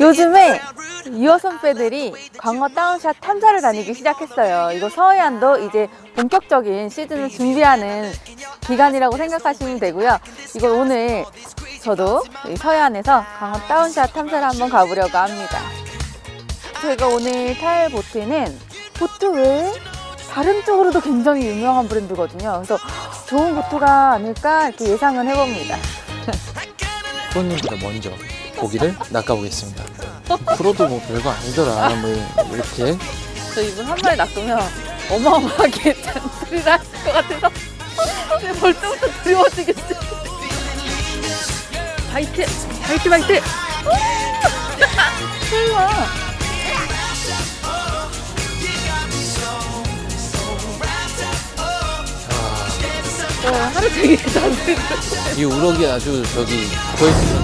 요즘에 유어선 배들이 광어 down shot 탐사를 다니기 시작했어요. 이거 서해안도 이제 본격적인 시즌을 준비하는 기간이라고 생각하시면 되고요. 이거 오늘 저도 이 서해안에서 광어 down shot 탐사를 한번 가보려고 합니다. 제가 오늘 탈 보트는 보트 외에 다른 쪽으로도 굉장히 유명한 브랜드거든요. 그래서 좋은 보트가 아닐까 이렇게 예상은 해봅니다. 프로님보다 먼저 고기를 낚아보겠습니다. 프로도 뭐 별거 아니더라. 뭐 이렇게 저 이분 한 마리 낚으면 어마어마하게 잔소리를 하실 것 같아서 근데 벌써부터 두려워지겠어요. bite, bite, bite. 하루 종일 잔소리. 이 우럭이 아주 저기 구해주는